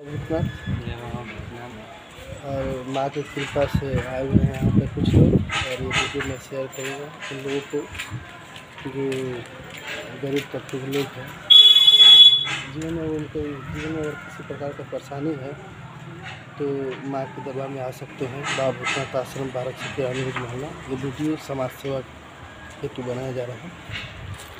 और माँ की कृपा से आए हुए हैं यहाँ पे कुछ लोग और ये वीडियो मैं शेयर करूँगा उन लोगों को जो गरीब तबके के लोग हैं। जीवन में उनको, जीवन में अगर किसी प्रकार का परेशानी है तो माँ के दरबार में आ सकते हैं। बाबा भूतनाथ आश्रम बारह से रानी मोहल्ला ये वीडियो समाज सेवा हेतु बनाया जा रहा है।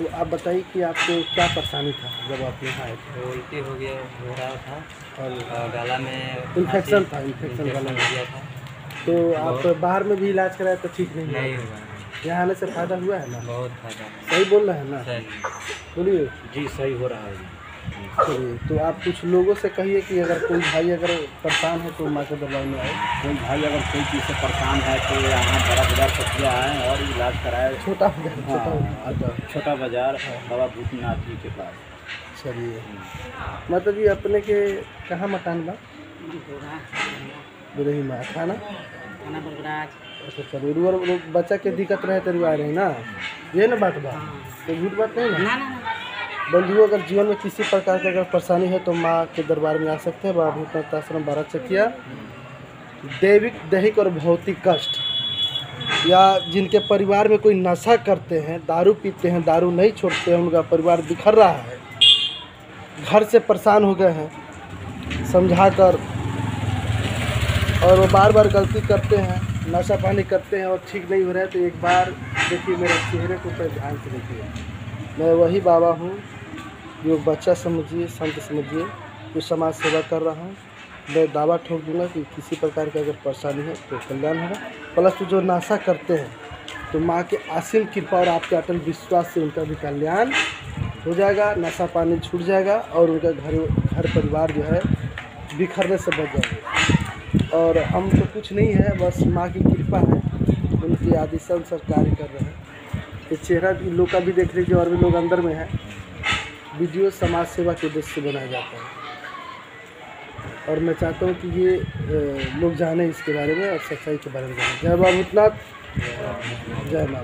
तो आप बताइए कि आपको क्या परेशानी था जब आप यहाँ आए थे? उल्टी हो गया हो रहा था। और गला में इन्फेक्शन था इन्फेक्शन गला में। गया था। तो आप बाहर में भी इलाज कराए तो ठीक नहीं नहीं हुआ? यहाँ आने से फ़ायदा हुआ है ना? बहुत फ़ायदा। सही बोल रहे हैं ना? सही। बोलिए। जी सही हो रहा है। चलिए तो आप कुछ लोगों से कहिए कि अगर कोई भाई अगर परेशान है तो माँ के दरबार में आए कोई भाई अगर कोई चीज़ से परेशान है तो यहाँ बड़ा बाज़ार सब्ज़ी आए और इलाज कराए। छोटा हो गया छोटा हो हाँ। अच्छा, छोटा बाज़ार बाबा भूतनाथ जी के पास। चलिए। मतलब ये अपने के कहाँ मकान बा? बिरही माँ खाना अच्छा चलिए रुआ रुआ- बच्चा के दिक्कत रहे तो रुआ रहे ना? ये ना बात बा? तो झूठ बात नहीं ना। बंधुओं, अगर जीवन में किसी प्रकार की अगर परेशानी है तो माँ के दरबार में आ सकते हैं। बाबा भूतनाथ आश्रम बारह चकिया। दैविक, दैहिक और भौतिक कष्ट। या जिनके परिवार में कोई नशा करते हैं, दारू पीते हैं, दारू नहीं छोड़ते हैं, उनका परिवार बिखर रहा है। घर से परेशान हो गए हैं। समझा कर और वो बार बार गलती करते हैं, नशा पानी करते हैं और ठीक नहीं हो रहा है तो एक बार देखिए मेरे चेहरे को ऊपर ध्यान से देखिए। मैं वही बाबा हूँ। जो बच्चा समझिए, संत समझिए, जो समाज सेवा कर रहा हूँ, मैं दावा ठोक दूँगा कि किसी प्रकार की अगर परेशानी है तो कल्याण होगा। प्लस जो नशा करते हैं तो माँ के असीम कृपा और आपके अटल विश्वास से उनका भी कल्याण हो जाएगा नशा पानी छूट जाएगा और उनका घर घर परिवार जो है बिखरने से बच जाएगा। और हम तो कुछ नहीं है, बस माँ की कृपा है, उनके आदेश अनुसार कार्य कर रहे हैं। ये चेहरा भी, लोग का भी देख लीजिए, और भी लोग अंदर में है। वीडियो समाज सेवा के उद्देश्य से बनाया जाता है। और मैं चाहता हूँ कि ये लोग जाने इसके बारे में और सच्चाई के बारे में जाने। जय बाबूतनाथ जय माँ